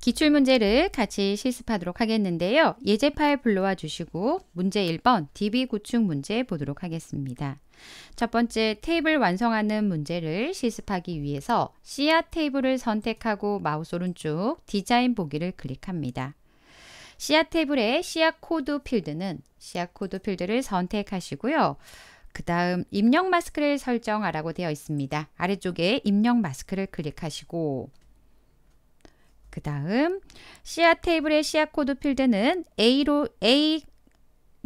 기출문제를 같이 실습하도록 하겠는데요. 예제 파일 불러와 주시고 문제 1번 DB 구축 문제 보도록 하겠습니다. 첫 번째 테이블 완성하는 문제를 실습하기 위해서 씨앗 테이블을 선택하고 마우스 오른쪽 디자인 보기를 클릭합니다. 씨앗 테이블의 씨앗 코드 필드는 씨앗 코드 필드를 선택하시고요. 그 다음 입력 마스크를 설정하라고 되어 있습니다. 아래쪽에 입력 마스크를 클릭하시고 그 다음 씨앗 테이블의 씨앗 코드 필드는 A로 A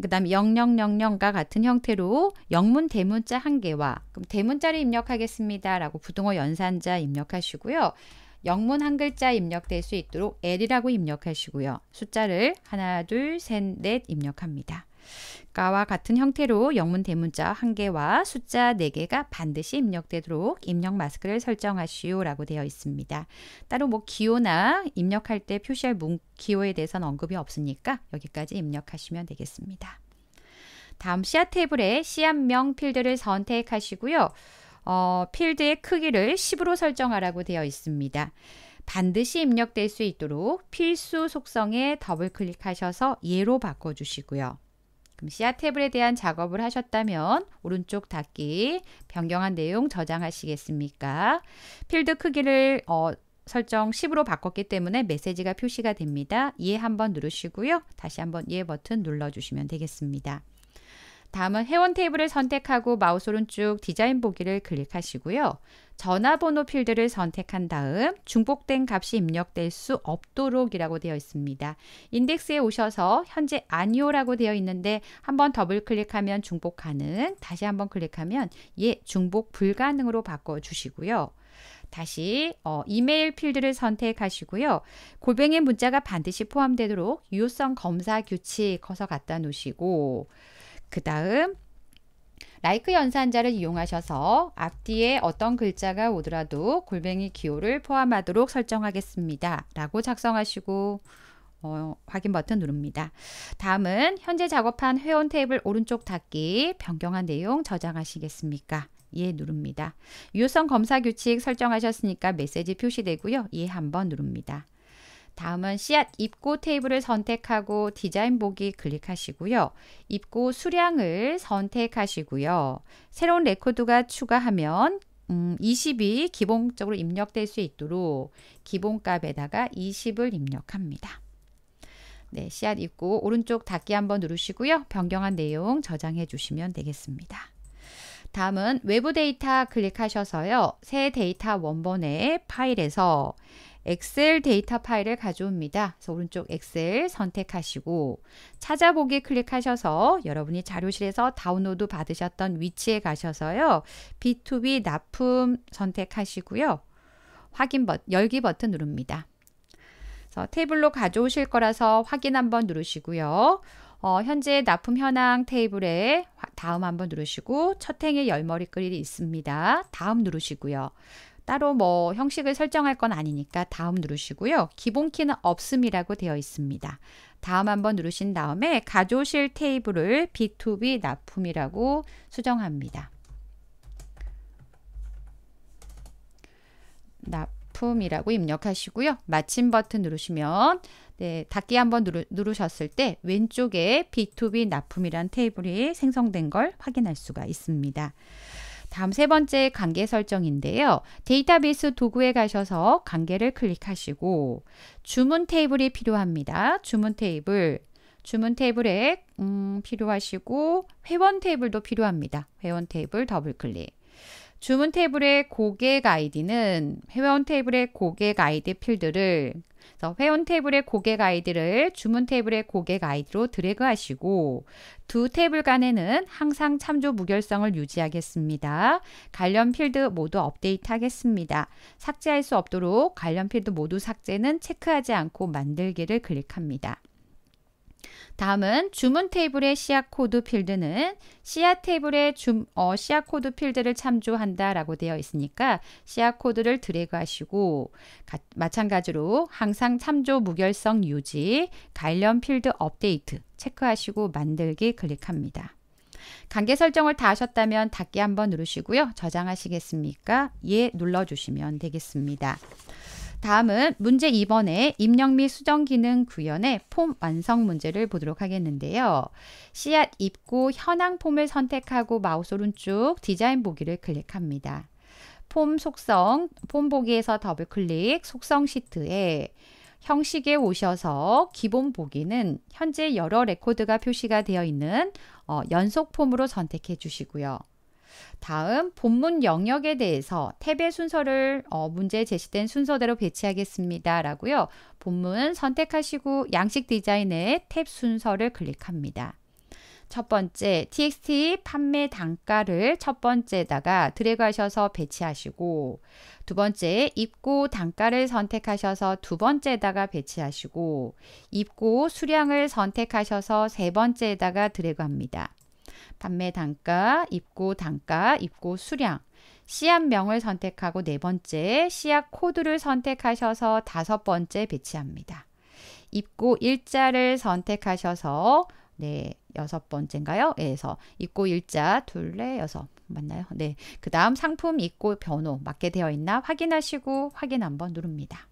그 다음 0000과 같은 형태로 영문 대문자 한 개와 그럼 대문자를 입력하겠습니다. 라고 부등호 연산자 입력하시고요. 영문 한 글자 입력될 수 있도록 L이라고 입력하시고요. 숫자를 하나, 둘, 셋, 넷 입력합니다. 가와 같은 형태로 영문 대문자 한 개와 숫자 네 개가 반드시 입력되도록 입력 마스크를 설정하시오 라고 되어 있습니다. 따로 뭐 기호나 입력할 때 표시할 문 기호에 대해서는 언급이 없으니까 여기까지 입력하시면 되겠습니다. 다음 씨앗 테이블에 씨앗명 필드를 선택하시고요. 어, 필드의 크기를 10으로 설정하라고 되어 있습니다. 반드시 입력될 수 있도록 필수 속성에 더블 클릭하셔서 예로 바꿔주시고요. 그럼 씨앗 태블에 대한 작업을 하셨다면 오른쪽 닫기 변경한 내용 저장하시겠습니까? 필드 크기를 어, 설정 10으로 바꿨기 때문에 메시지가 표시가 됩니다. 예 한번 누르시고요. 다시 한번 예 버튼 눌러주시면 되겠습니다. 다음은 회원 테이블을 선택하고 마우스 오른쪽 디자인 보기를 클릭하시고요. 전화번호 필드를 선택한 다음 중복된 값이 입력될 수 없도록 이라고 되어 있습니다. 인덱스에 오셔서 현재 아니오라고 되어 있는데 한번 더블 클릭하면 중복 가능, 다시 한번 클릭하면 예, 중복 불가능으로 바꿔 주시고요. 다시 어, 이메일 필드를 선택하시고요. 골뱅이 문자가 반드시 포함되도록 유효성 검사 규칙 커서 갖다 놓으시고 그 다음 라이크 연산자를 이용하셔서 앞뒤에 어떤 글자가 오더라도 골뱅이 기호를 포함하도록 설정하겠습니다. 라고 작성하시고 어, 확인 버튼 누릅니다. 다음은 현재 작업한 회원 테이블 오른쪽 닫기 변경한 내용 저장하시겠습니까? 예 누릅니다. 유효성 검사 규칙 설정하셨으니까 메시지 표시되고요. 예 한번 누릅니다. 다음은 씨앗 입고 테이블을 선택하고 디자인 보기 클릭하시고요. 입고 수량을 선택하시고요. 새로운 레코드가 추가하면 음, 20이 기본적으로 입력될 수 있도록 기본값에다가 20을 입력합니다. 네, 씨앗 입고 오른쪽 닫기 한번 누르시고요. 변경한 내용 저장해 주시면 되겠습니다. 다음은 외부 데이터 클릭하셔서요. 새 데이터 원본의 파일에서 엑셀 데이터 파일을 가져옵니다. 그래서 오른쪽 엑셀 선택하시고 찾아보기 클릭하셔서 여러분이 자료실에서 다운로드 받으셨던 위치에 가셔서요. B2B 납품 선택하시고요. 확인 버튼, 열기 버튼 누릅니다. 그래서 테이블로 가져오실 거라서 확인 한번 누르시고요. 어, 현재 납품 현황 테이블에 다음 한번 누르시고 첫 행의 열머리 글이 있습니다. 다음 누르시고요. 따로 뭐 형식을 설정할 건 아니니까 다음 누르시고요. 기본 키는 없음이라고 되어 있습니다. 다음 한번 누르신 다음에 가져오실 테이블을 B2B 납품이라고 수정합니다. 납품이라고 입력하시고요. 마침 버튼 누르시면 네, 닫기 한번 누르, 누르셨을 때 왼쪽에 B2B 납품이란 테이블이 생성된 걸 확인할 수가 있습니다. 다음 세 번째 관계 설정인데요. 데이터베이스 도구에 가셔서 관계를 클릭하시고 주문 테이블이 필요합니다. 주문 테이블. 주문 테이블에 음, 필요하시고 회원 테이블도 필요합니다. 회원 테이블 더블 클릭. 주문 테이블의 고객 아이디는 회원 테이블의 고객 아이디 필드를 그래서 회원 테이블의 고객 아이디를 주문 테이블의 고객 아이디로 드래그 하시고 두 테이블 간에는 항상 참조 무결성을 유지하겠습니다. 관련 필드 모두 업데이트 하겠습니다. 삭제할 수 없도록 관련 필드 모두 삭제는 체크하지 않고 만들기를 클릭합니다. 다음은 주문 테이블의 씨앗 코드 필드는 씨앗 테이블의 주, 어, 씨앗 코드 필드를 참조한다 라고 되어 있으니까 씨앗 코드를 드래그 하시고 가, 마찬가지로 항상 참조 무결성 유지, 관련 필드 업데이트 체크하시고 만들기 클릭합니다. 관계 설정을 다 하셨다면 닫기 한번 누르시고요. 저장하시겠습니까? 예 눌러주시면 되겠습니다. 다음은 문제 2번에 입력 및 수정 기능 구현의 폼 완성 문제를 보도록 하겠는데요. 씨앗 입구 현황 폼을 선택하고 마우스 오른쪽 디자인 보기를 클릭합니다. 폼 속성, 폼 보기에서 더블 클릭, 속성 시트에 형식에 오셔서 기본 보기는 현재 여러 레코드가 표시가 되어 있는 어, 연속 폼으로 선택해 주시고요. 다음 본문 영역에 대해서 탭의 순서를 어, 문제에 제시된 순서대로 배치하겠습니다. 라고요. 본문 선택하시고 양식 디자인의 탭 순서를 클릭합니다. 첫 번째 txt 판매 단가를 첫 번째다가 드래그 하셔서 배치하시고 두 번째 입고 단가를 선택하셔서 두 번째에다가 배치하시고 입고 수량을 선택하셔서 세 번째에다가 드래그 합니다. 판매 단가, 입고 단가, 입고 수량, 씨앗명을 선택하고 네 번째 씨앗 코드를 선택하셔서 다섯 번째 배치합니다. 입고 일자를 선택하셔서 네, 여섯 번째인가요? 에서 입고 일자 둘레 여섯 맞나요? 네. 그다음 상품 입고 번호 맞게 되어 있나 확인하시고 확인 한번 누릅니다.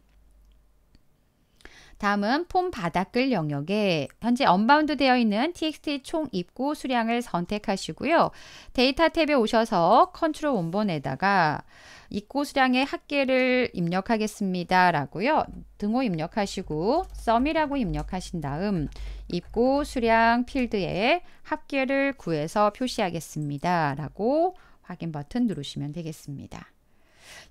다음은 폼 바닥글 영역에 현재 unbound 되어 있는 txt 총 입고 수량을 선택하시고요. 데이터 탭에 오셔서 컨트롤 원본에다가 입고 수량의 합계를 입력하겠습니다. 라고요. 등호 입력하시고 Sum이라고 입력하신 다음 입고 수량 필드에 합계를 구해서 표시하겠습니다. 라고 확인 버튼 누르시면 되겠습니다.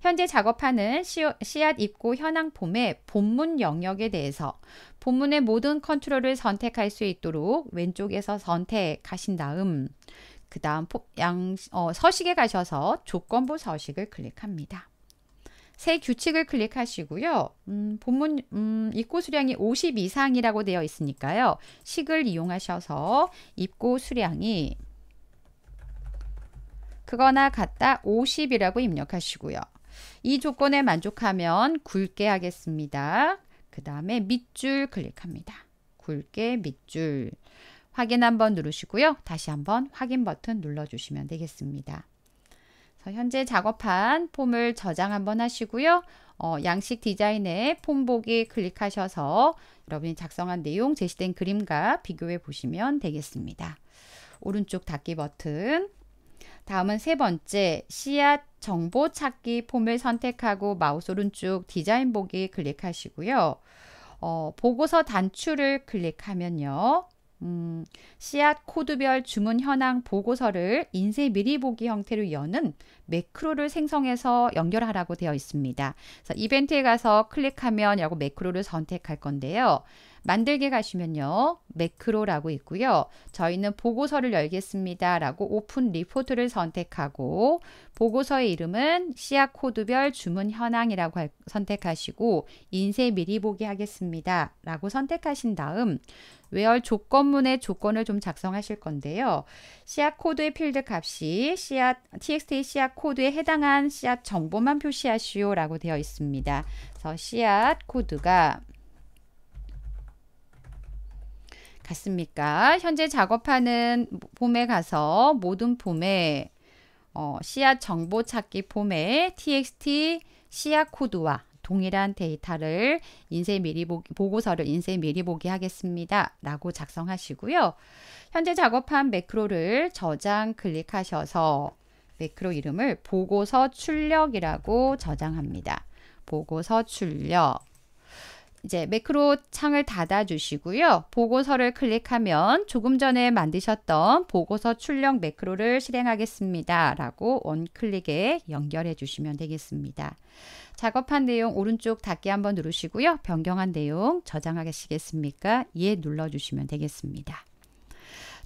현재 작업하는 씨앗 입고 현황 폼의 본문 영역에 대해서 본문의 모든 컨트롤을 선택할 수 있도록 왼쪽에서 선택하신 다음 그 다음 어, 서식에 가셔서 조건부 서식을 클릭합니다. 새 규칙을 클릭하시고요. 음, 본문 음, 입고 수량이 50 이상이라고 되어 있으니까요. 식을 이용하셔서 입고 수량이 그거나 같다 50이라고 입력하시고요. 이 조건에 만족하면 굵게 하겠습니다. 그 다음에 밑줄 클릭합니다. 굵게 밑줄 확인 한번 누르시고요. 다시 한번 확인 버튼 눌러주시면 되겠습니다. 현재 작업한 폼을 저장 한번 하시고요. 어, 양식 디자인에 폼 보기 클릭하셔서 여러분이 작성한 내용 제시된 그림과 비교해 보시면 되겠습니다. 오른쪽 닫기 버튼 다음은 세 번째 씨앗 정보 찾기 폼을 선택하고 마우스 오른쪽 디자인 보기 클릭하시고요. 어, 보고서 단추를 클릭하면요. 음, 씨앗 코드별 주문 현황 보고서를 인쇄 미리 보기 형태로 여는 매크로를 생성해서 연결하라고 되어 있습니다. 그래서 이벤트에 가서 클릭하면 라고 매크로를 선택할 건데요. 만들기 가시면요. 매크로라고 있고요. 저희는 보고서를 열겠습니다. 라고 OpenReport를 선택하고 보고서의 이름은 씨앗 코드별 주문 현황이라고 선택하시고 인쇄 미리 보기 하겠습니다. 라고 선택하신 다음 Where 조건문의 조건을 좀 작성하실 건데요. 씨앗 코드의 필드 값이 씨앗 txt 씨앗 코드에 해당한 씨앗 정보만 표시하시오 라고 되어 있습니다. 그래서 씨앗 코드가 같습니까? 현재 작업하는 폼에 가서 모든 폼에 어, 씨앗 정보 찾기 폼에 txt 씨앗 코드와 동일한 데이터를 인쇄 미리 보기, 보고서를 인쇄 미리 보기 하겠습니다. 라고 작성하시고요. 현재 작업한 매크로를 저장 클릭하셔서 매크로 이름을 보고서 출력이라고 저장합니다. 보고서 출력. 이제 매크로 창을 닫아 주시고요. 보고서를 클릭하면 조금 전에 만드셨던 보고서 출력 매크로를 실행하겠습니다. 라고 원클릭에 연결해 주시면 되겠습니다. 작업한 내용 오른쪽 닫기 한번 누르시고요. 변경한 내용 저장하시겠습니까? 예 눌러주시면 되겠습니다.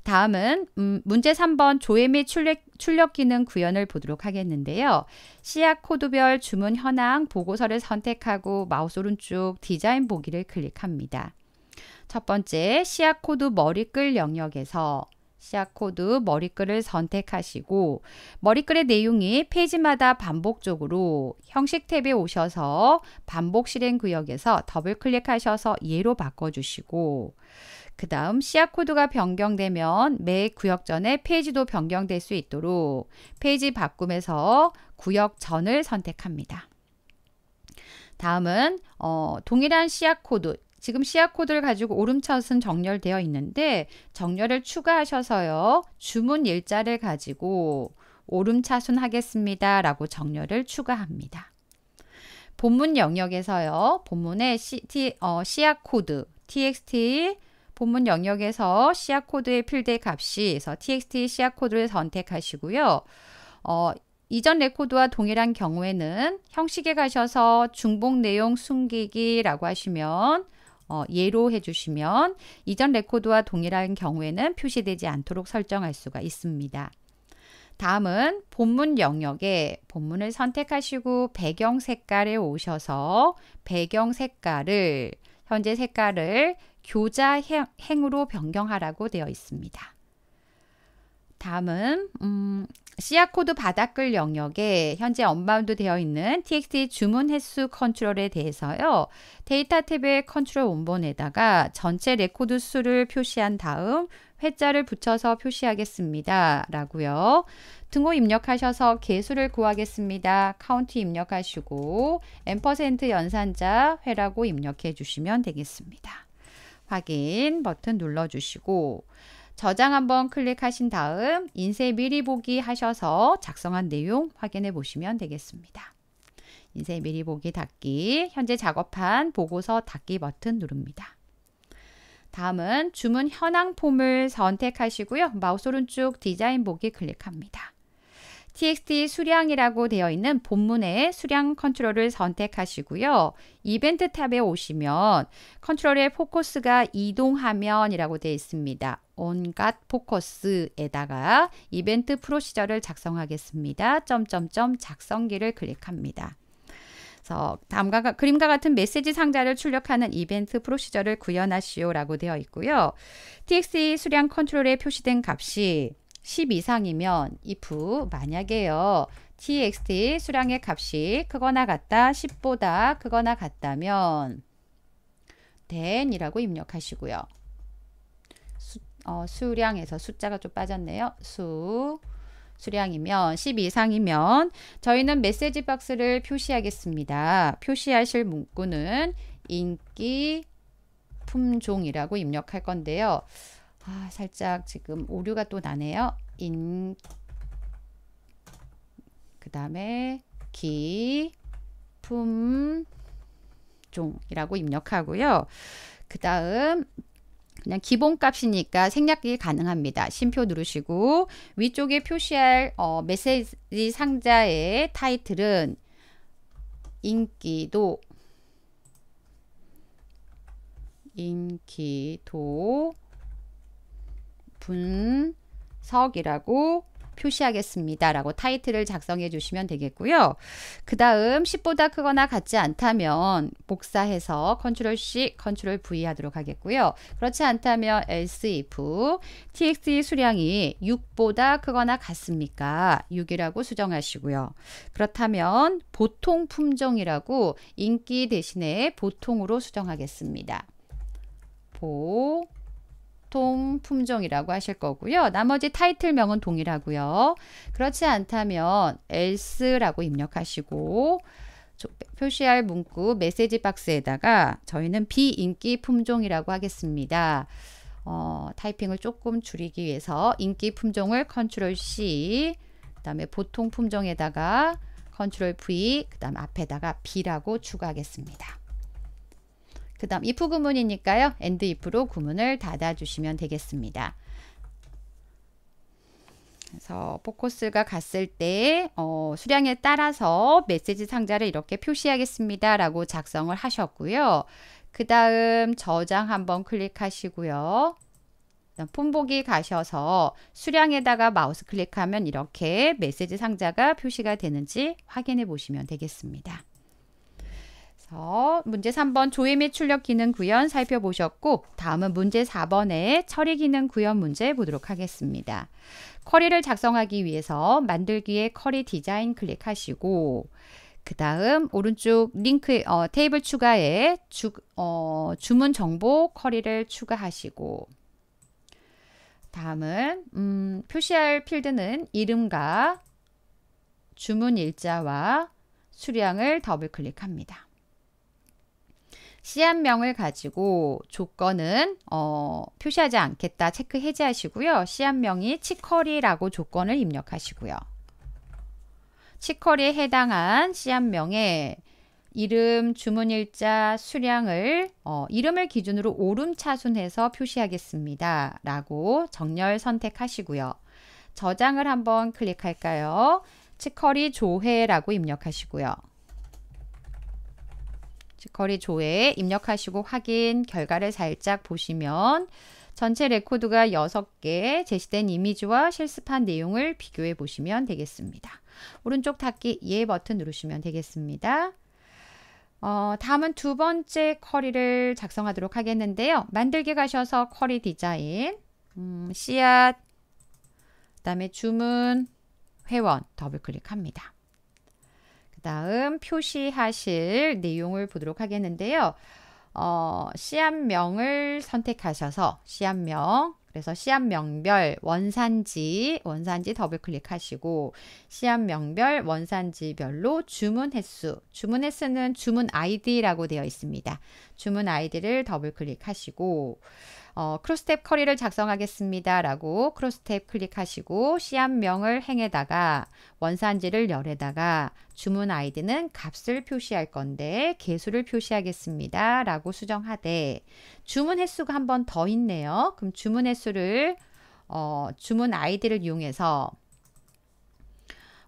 다음은 음, 문제 3번 조회 및 출력, 출력 기능 구현을 보도록 하겠는데요. 씨앗 코드별 주문 현황 보고서를 선택하고 마우스 오른쪽 디자인 보기를 클릭합니다. 첫 번째 씨앗 코드 머리글 영역에서 씨앗 코드 머리글을 선택하시고 머리글의 내용이 페이지마다 반복적으로 형식 탭에 오셔서 반복 실행 구역에서 더블 클릭하셔서 예로 바꿔주시고 그 다음 씨앗 코드가 변경되면 매 구역 전에 페이지도 변경될 수 있도록 페이지 바꿈에서 구역 전을 선택합니다. 다음은 어, 동일한 씨앗 코드 지금 씨앗 코드를 가지고 오름차순 정렬되어 있는데 정렬을 추가하셔서요. 주문 일자를 가지고 오름차순 하겠습니다. 라고 정렬을 추가합니다. 본문 영역에서요. 본문의 어, 씨앗 코드 txt 본문 영역에서 씨앗 코드의 필드의 값이 서 txt 씨앗 코드를 선택하시고요. 어, 이전 레코드와 동일한 경우에는 형식에 가셔서 중복 내용 숨기기라고 하시면 어, 예로 해주시면 이전 레코드와 동일한 경우에는 표시되지 않도록 설정할 수가 있습니다. 다음은 본문 영역에 본문을 선택하시고 배경 색깔에 오셔서 배경 색깔을 현재 색깔을 교차 행으로 변경하라고 되어 있습니다. 다음은 음, 씨앗 코드 바닥글 영역에 현재 unbound 되어 있는 txt 주문 횟수 컨트롤에 대해서요. 데이터 탭의 컨트롤 원본에다가 전체 레코드 수를 표시한 다음 회자를 붙여서 표시하겠습니다. 라고요. 등호 입력하셔서 개수를 구하겠습니다. 카운트 입력하시고 ampersand 연산자 회라고 입력해 주시면 되겠습니다. 확인 버튼 눌러주시고 저장 한번 클릭하신 다음 인쇄 미리 보기 하셔서 작성한 내용 확인해 보시면 되겠습니다. 인쇄 미리 보기 닫기 현재 작업한 보고서 닫기 버튼 누릅니다. 다음은 주문 현황 폼을 선택하시고요. 마우스 오른쪽 디자인 보기 클릭합니다. Txt 수량이라고 되어 있는 본문의 수량 컨트롤을 선택하시고요. 이벤트 탭에 오시면 컨트롤의 포커스가 이동하면 이라고 되어 있습니다. On Got Focus에다가 이벤트 프로시저를 작성하겠습니다. 점점점 작성기를 클릭합니다. 그래서 다음과 그림과 같은 메시지 상자를 출력하는 이벤트 프로시저를 구현하시오라고 되어 있고요. txt 수량 컨트롤에 표시된 값이 10 이상이면 if 만약에요. txt 수량의 값이 크거나 같다 10보다 크거나 같다면 then이라고 입력하시고요. 수, 어, 수량에서 숫자가 좀 빠졌네요. 수 수량이면 10 이상이면 저희는 메시지 박스를 표시하겠습니다. 표시하실 문구는 인기 품종이라고 입력할 건데요. 아, 살짝 지금 오류가 또 나네요. 인, 그 다음에 기, 품, 종이라고 입력하고요. 그 다음 그냥 기본값이니까 생략이 가능합니다. 심표 누르시고 위쪽에 표시할 어, 메시지 상자의 타이틀은 인기도 인기도 분석이라고 표시하겠습니다. 라고 타이틀을 작성해 주시면 되겠고요. 그 다음 10보다 크거나 같지 않다면 복사해서 컨트롤 C, 컨트롤 V 하도록 하겠고요. 그렇지 않다면 else if txt 수량이 6보다 크거나 같습니까? 6이라고 수정하시고요. 그렇다면 보통 품종이라고 인기 대신에 보통으로 수정하겠습니다. 보 보통 품종이라고 하실 거고요. 나머지 타이틀명은 동일하고요. 그렇지 않다면 else라고 입력하시고 표시할 문구 메시지 박스에다가 저희는 비인기 품종이라고 하겠습니다. 어, 타이핑을 조금 줄이기 위해서 인기 품종을 컨트롤 C 그 다음에 보통 품종에다가 컨트롤 V 그 다음 앞에다가 비라고 추가하겠습니다. 그 다음 if 구문이니까요. and if로 구문을 닫아주시면 되겠습니다. 그래서 포커스가 갔을 때 어, 수량에 따라서 메시지 상자를 이렇게 표시하겠습니다. 라고 작성을 하셨고요. 그 다음 저장 한번 클릭하시고요. 폰보기 가셔서 수량에다가 마우스 클릭하면 이렇게 메시지 상자가 표시가 되는지 확인해 보시면 되겠습니다. 그래서 문제 3번 조회 및 출력 기능 구현 살펴보셨고 다음은 문제 4번의 처리 기능 구현 문제 보도록 하겠습니다. 쿼리를 작성하기 위해서 만들기에 쿼리 디자인 클릭하시고 그 다음 오른쪽 링크 어, 테이블 추가에 주, 어, 주문 정보 쿼리를 추가하시고 다음은 음, 표시할 필드는 이름과 주문 일자와 수량을 더블 클릭합니다. 씨앗명을 가지고 조건은 어, 표시하지 않겠다 체크 해제하시고요. 씨앗명이 치커리라고 조건을 입력하시고요. 치커리에 해당한 씨앗명에 이름, 주문일자, 수량을 어, 이름을 기준으로 오름차순해서 표시하겠습니다. 라고 정렬 선택하시고요. 저장을 한번 클릭할까요? 치커리 조회라고 입력하시고요. 치커리 조회 입력하시고 확인 결과를 살짝 보시면 전체 레코드가 6개 제시된 이미지와 실습한 내용을 비교해 보시면 되겠습니다. 오른쪽 닫기 예 버튼 누르시면 되겠습니다. 어, 다음은 두 번째 쿼리를 작성하도록 하겠는데요. 만들기 가셔서 쿼리 디자인, 음, 씨앗, 그 다음에 주문, 회원 더블 클릭합니다. 그 다음 표시하실 내용을 보도록 하겠는데요. 어, 씨앗명을 선택하셔서 씨앗명 그래서 씨앗 명별 원산지 원산지 더블 클릭하시고 씨앗 명별 원산지별로 주문 횟수 주문 횟수는 주문 아이디라고 되어 있습니다. 주문 아이디를 더블 클릭하시고 어, crosstab 쿼리를 작성하겠습니다. 라고 crosstab 클릭하시고 씨앗명을 행에다가 원산지를 열에다가 주문 아이디는 값을 표시할 건데 개수를 표시하겠습니다. 라고 수정하되 주문 횟수가 한 번 더 있네요. 그럼 주문 횟수를 어, 주문 아이디를 이용해서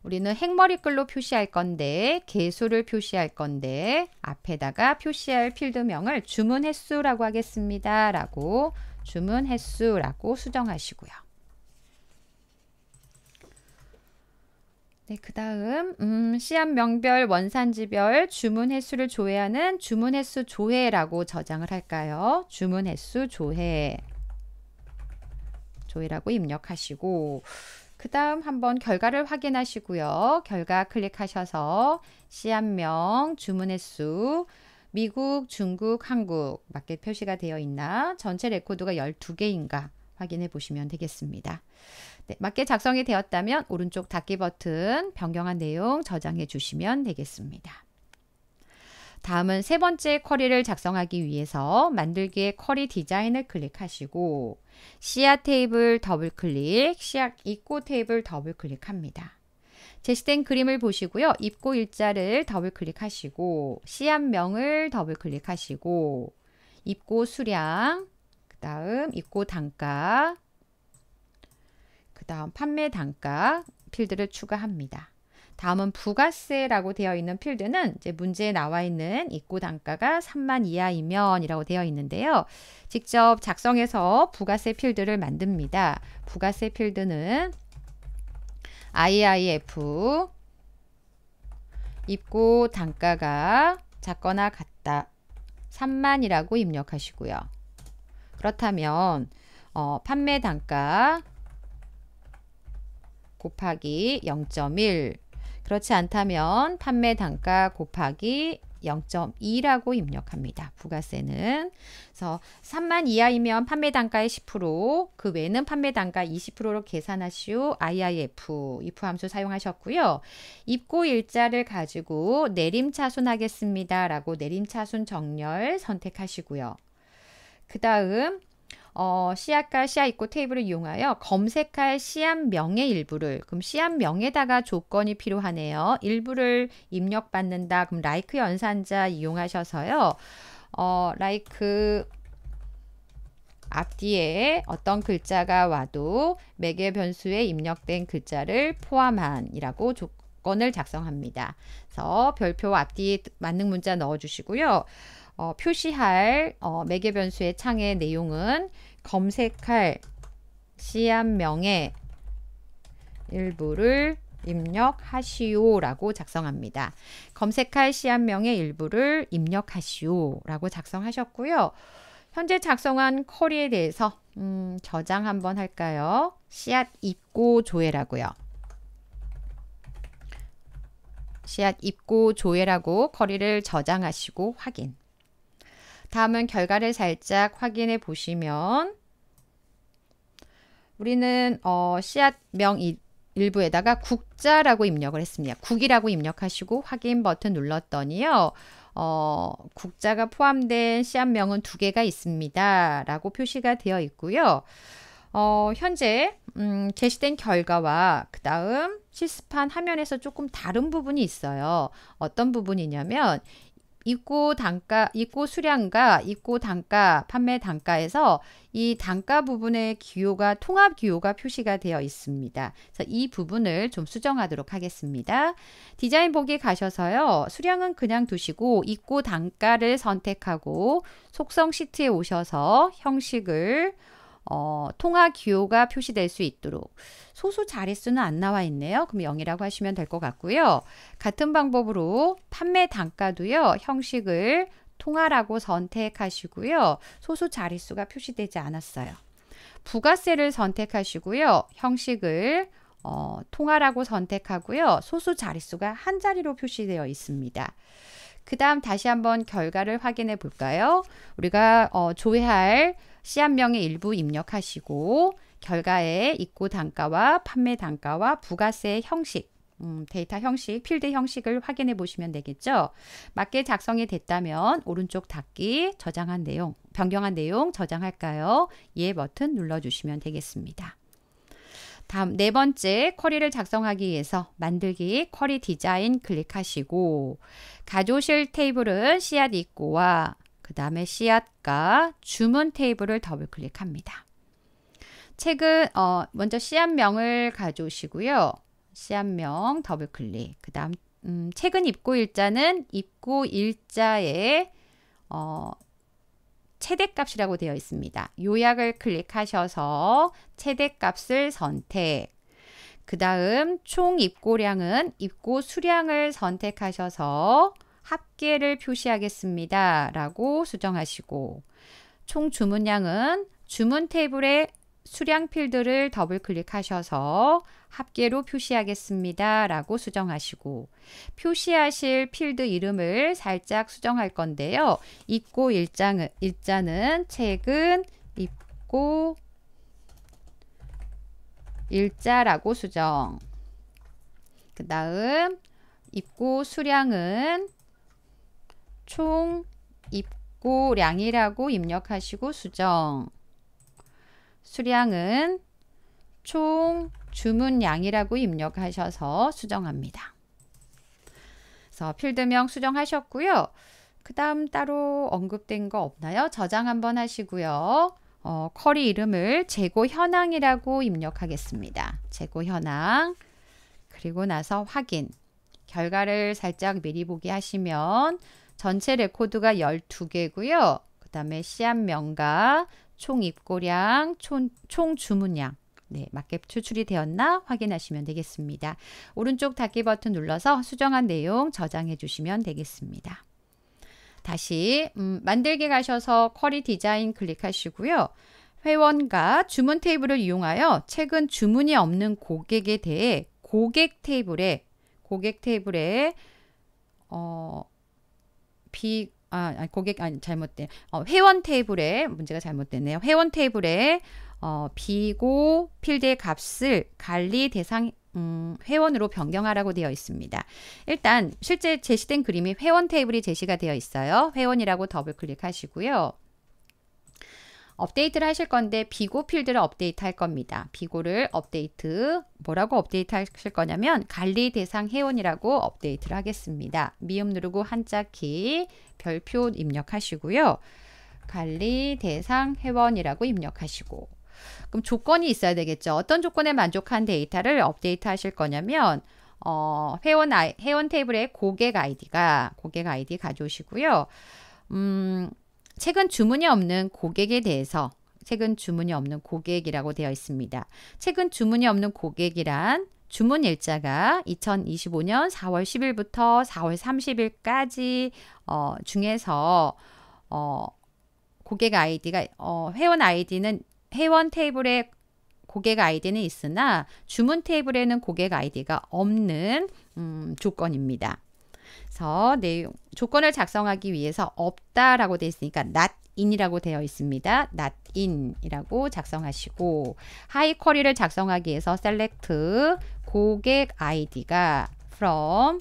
우리는 행머리글로 표시할 건데 개수를 표시할 건데 앞에다가 표시할 필드명을 주문 횟수라고 하겠습니다. 라고 주문 횟수라고 수정하시고요. 네, 그 다음 음, 씨앗 명별 원산지별 주문 횟수를 조회하는 주문 횟수 조회라고 저장을 할까요? 주문 횟수 조회 조회라고 입력하시고 그 다음 한번 결과를 확인하시고요. 결과 클릭하셔서 씨앗명, 주문횟 수, 미국, 중국, 한국 맞게 표시가 되어 있나 전체 레코드가 12개인가 확인해 보시면 되겠습니다. 네, 맞게 작성이 되었다면 오른쪽 닫기 버튼 변경한 내용 저장해 주시면 되겠습니다. 다음은 세 번째 쿼리를 작성하기 위해서 만들기의 쿼리 디자인을 클릭하시고 씨앗 테이블 더블 클릭, 씨앗 입고 테이블 더블 클릭합니다. 제시된 그림을 보시고요. 입고 일자를 더블 클릭하시고 씨앗명을 더블 클릭하시고 입고 수량, 그 다음 입고 단가, 그 다음 판매 단가 필드를 추가합니다. 다음은 부가세라고 되어 있는 필드는 이제 문제에 나와 있는 입고 단가가 3만 이하이면 이라고 되어 있는데요. 직접 작성해서 부가세 필드를 만듭니다. 부가세 필드는 IIF 입고 단가가 작거나 같다. 3만이라고 입력하시고요. 그렇다면 어, 판매 단가 곱하기 0.1 그렇지 않다면 판매 단가 곱하기 0.2라고 입력합니다. 부가세는. 그래서 3만 이하이면 판매 단가의 10%, 그 외는 판매 단가 20%로 계산하시오. IIF, if 함수 사용하셨고요. 입고 일자를 가지고 내림차순 하겠습니다. 라고 내림차순 정렬 선택하시고요. 그 다음 어, 씨앗과 씨앗 있고 테이블을 이용하여 검색할 씨앗명의 일부를 그럼 씨앗명에다가 조건이 필요하네요. 일부를 입력받는다. 그럼 라이크 연산자 이용하셔서요. 어, 라이크 앞뒤에 어떤 글자가 와도 매개 변수에 입력된 글자를 포함한이라고 조건을 작성합니다. 그래서 별표 앞뒤에 맞는 문자 넣어주시고요. 어, 표시할 어, 매개 변수의 창의 내용은 검색할 씨앗명의 일부를 입력하시오라고 작성합니다. 검색할 씨앗명의 일부를 입력하시오라고 작성하셨고요. 현재 작성한 쿼리에 대해서 음, 저장 한번 할까요? 씨앗 입고 조회라고요. 씨앗 입고 조회라고 쿼리를 저장하시고 확인. 다음은 결과를 살짝 확인해 보시면 우리는 어, 씨앗명 일부에다가 국자라고 입력을 했습니다. 국이라고 입력하시고 확인 버튼 눌렀더니요. 어, 국자가 포함된 시합명은 두 개가 있습니다. 라고 표시가 되어 있고요. 어, 현재 음, 제시된 결과와 그 다음 실습한 화면에서 조금 다른 부분이 있어요. 어떤 부분이냐면 입고 단가, 입고 수량과 입고 단가, 판매 단가에서 이 단가 부분의 기호가 통합 기호가 표시가 되어 있습니다. 그래서 이 부분을 좀 수정하도록 하겠습니다. 디자인 보기 가셔서요. 수량은 그냥 두시고 입고 단가를 선택하고 속성 시트에 오셔서 형식을 어, 통화 기호가 표시될 수 있도록 소수 자릿수는 안 나와 있네요. 그럼 0이라고 하시면 될 것 같고요. 같은 방법으로 판매 단가도요. 형식을 통화라고 선택하시고요. 소수 자릿수가 표시되지 않았어요. 부가세를 선택하시고요. 형식을 어, 통화라고 선택하고요. 소수 자릿수가 한 자리로 표시되어 있습니다. 그 다음 다시 한번 결과를 확인해 볼까요? 우리가 어, 조회할 씨앗명의 일부 입력하시고 결과에 입고 단가와 판매 단가와 부가세 형식 음, 데이터 형식, 필드 형식을 확인해 보시면 되겠죠. 맞게 작성이 됐다면 오른쪽 닫기, 저장한 내용, 변경한 내용 저장할까요? 예 버튼 눌러주시면 되겠습니다. 다음 네 번째 쿼리를 작성하기 위해서 만들기 쿼리 디자인 클릭하시고 가져오실 테이블은 씨앗 입고와 그 다음에 씨앗과 주문 테이블을 더블 클릭합니다. 최근 어, 먼저 씨앗명을 가져오시고요. 씨앗명 더블 클릭. 그 다음 음, 최근 입고 일자는 입고 일자에 어, 최대값이라고 되어 있습니다. 요약을 클릭하셔서 최대값을 선택. 그 다음 총 입고량은 입고 수량을 선택하셔서 합계를 표시하겠습니다. 라고 수정하시고 총 주문량은 주문 테이블에 수량 필드를 더블 클릭하셔서 합계로 표시하겠습니다. 라고 수정하시고 표시하실 필드 이름을 살짝 수정할 건데요. 입고 일장은, 일자는 책은 입고 일자라고 수정. 그 다음 입고 수량은 총 입고량이라고 입력하시고 수정. 수량은 총 주문량이라고 입력하셔서 수정합니다. 그래서 필드명 수정하셨고요. 그 다음 따로 언급된 거 없나요? 저장 한번 하시고요. 어, 쿼리 이름을 재고 현황이라고 입력하겠습니다. 재고 현황. 그리고 나서 확인. 결과를 살짝 미리 보기 하시면 전체 레코드가 12개고요. 그 다음에 씨앗명과 총 입고량, 총, 총 주문량 네, 맞게 추출이 되었나 확인하시면 되겠습니다. 오른쪽 닫기 버튼 눌러서 수정한 내용 저장해 주시면 되겠습니다. 다시 음, 만들기 가셔서 쿼리 디자인 클릭하시고요. 회원과 주문 테이블을 이용하여 최근 주문이 없는 고객에 대해 고객 테이블에 고객 테이블에 어, 비 아, 고객 아니 잘못된 어, 회원 테이블에 문제가 잘못됐네요. 회원 테이블에 어, 비고 필드의 값을 관리 대상 음, 회원으로 변경하라고 되어 있습니다. 일단 실제 제시된 그림이 회원 테이블이 제시가 되어 있어요. 회원이라고 더블 클릭하시고요. 업데이트를 하실 건데 비고 필드를 업데이트 할 겁니다. 비고를 업데이트 뭐라고 업데이트 하실 거냐면 관리 대상 회원이라고 업데이트를 하겠습니다. 미음 누르고 한자 키 별표 입력하시고요. 관리 대상 회원이라고 입력하시고 그럼 조건이 있어야 되겠죠. 어떤 조건에 만족한 데이터를 업데이트 하실 거냐면 어, 회원 아이, 회원 테이블에 고객 아이디가 고객 아이디 가져오시고요. 음, 최근 주문이 없는 고객에 대해서 최근 주문이 없는 고객이라고 되어 있습니다. 최근 주문이 없는 고객이란 주문 일자가 2025년 4월 10일부터 4월 30일까지 어, 중에서 어, 고객 아이디가 어, 회원 아이디는 회원 테이블에 고객 아이디는 있으나 주문 테이블에는 고객 아이디가 없는 음, 조건입니다. 그래서 내용 조건을 작성하기 위해서 없다라고 되어 있으니까 not in이라고 되어 있습니다. not in이라고 작성하시고 하위 쿼리를 작성하기 위해서 select 고객 아이디가 from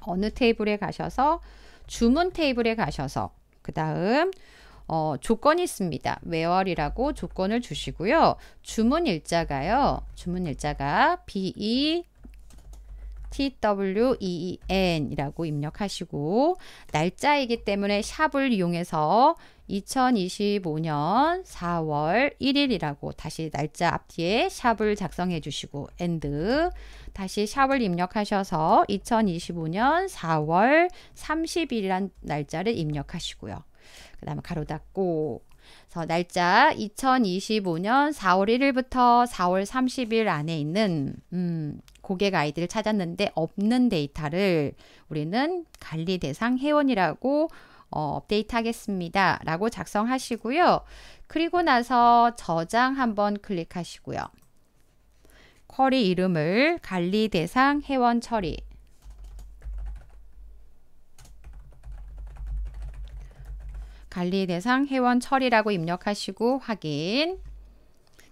어느 테이블에 가셔서 주문 테이블에 가셔서 그 다음 어, 조건이 있습니다. where이라고 조건을 주시고요. 주문 일자가요. 주문 일자가 between이라고 입력하시고 날짜이기 때문에 샵을 이용해서 2025년 4월 1일이라고 다시 날짜 앞뒤에 샵을 작성해 주시고 and 다시 샵을 입력하셔서 2025년 4월 30일이란 날짜를 입력하시고요. 그 다음에 가로 닫고 그래서 날짜 2025년 4월 1일부터 4월 30일 안에 있는 음, 고객 아이디를 찾았는데 없는 데이터를 우리는 관리 대상 회원이라고 어, 업데이트 하겠습니다. 라고 작성하시고요. 그리고 나서 저장 한번 클릭하시고요. 쿼리 이름을 관리 대상 회원 처리 관리 대상 회원 처리라고 입력하시고 확인.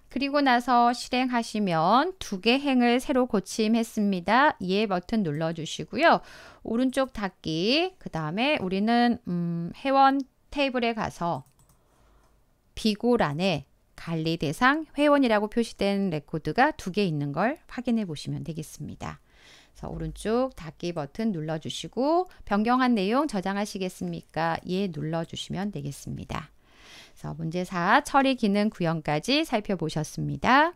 그리고 나서 실행하시면 두 개 행을 새로 고침했습니다. 이해 버튼 눌러주시고요. 오른쪽 닫기. 그 다음에 우리는 음, 회원 테이블에 가서 비고란에 관리 대상 회원이라고 표시된 레코드가 두 개 있는 걸 확인해 보시면 되겠습니다. 그래서 오른쪽 닫기 버튼 눌러주시고 변경한 내용 저장하시겠습니까? 예 눌러주시면 되겠습니다. 그래서 문제 4 처리 기능 구현까지 살펴보셨습니다.